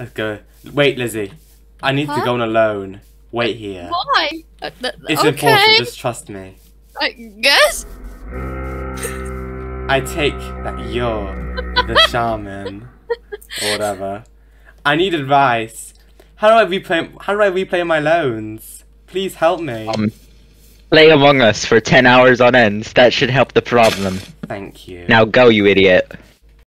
Let's go. Wait, Lizzie. I need to go on alone. Wait here. Why? Uh, it's okay. important. Just trust me. I guess. I take that you're the shaman or whatever. I need advice. How do I replay? How do I replay my loans? Please help me. Um, play Among Us for 10 hours on end. That should help the problem. Thank you. Now go, you idiot.